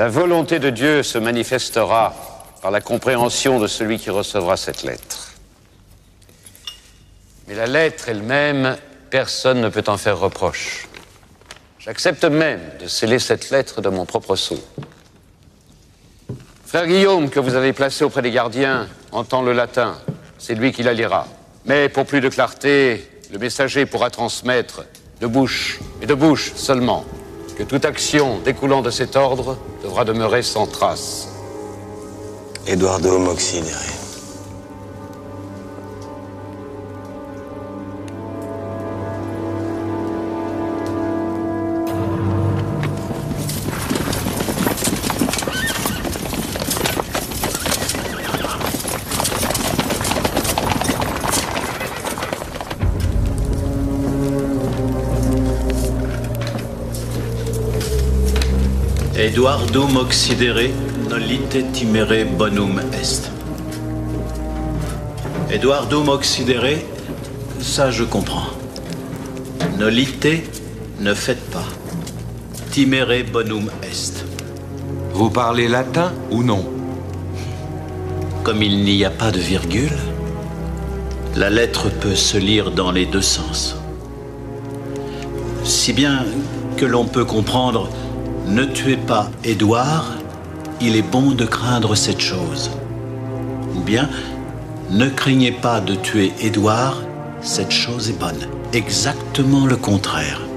La volonté de Dieu se manifestera par la compréhension de celui qui recevra cette lettre. Mais la lettre elle-même, personne ne peut en faire reproche. J'accepte même de sceller cette lettre de mon propre sceau. Frère Guillaume, que vous avez placé auprès des gardiens, entend le latin. C'est lui qui la lira. Mais pour plus de clarté, le messager pourra transmettre de bouche et de bouche seulement que toute action découlant de cet ordre devra demeurer sans trace. Eduardo Moxidere. Eduardum occidere nolite timere bonum est. Eduardum occidere, ça je comprends. Nolite, ne faites pas. Timere bonum est. Vous parlez latin ou non? Comme il n'y a pas de virgule, la lettre peut se lire dans les deux sens. Si bien que l'on peut comprendre ne tuez pas Édouard, il est bon de craindre cette chose. Ou bien, ne craignez pas de tuer Édouard, cette chose est bonne. Exactement le contraire.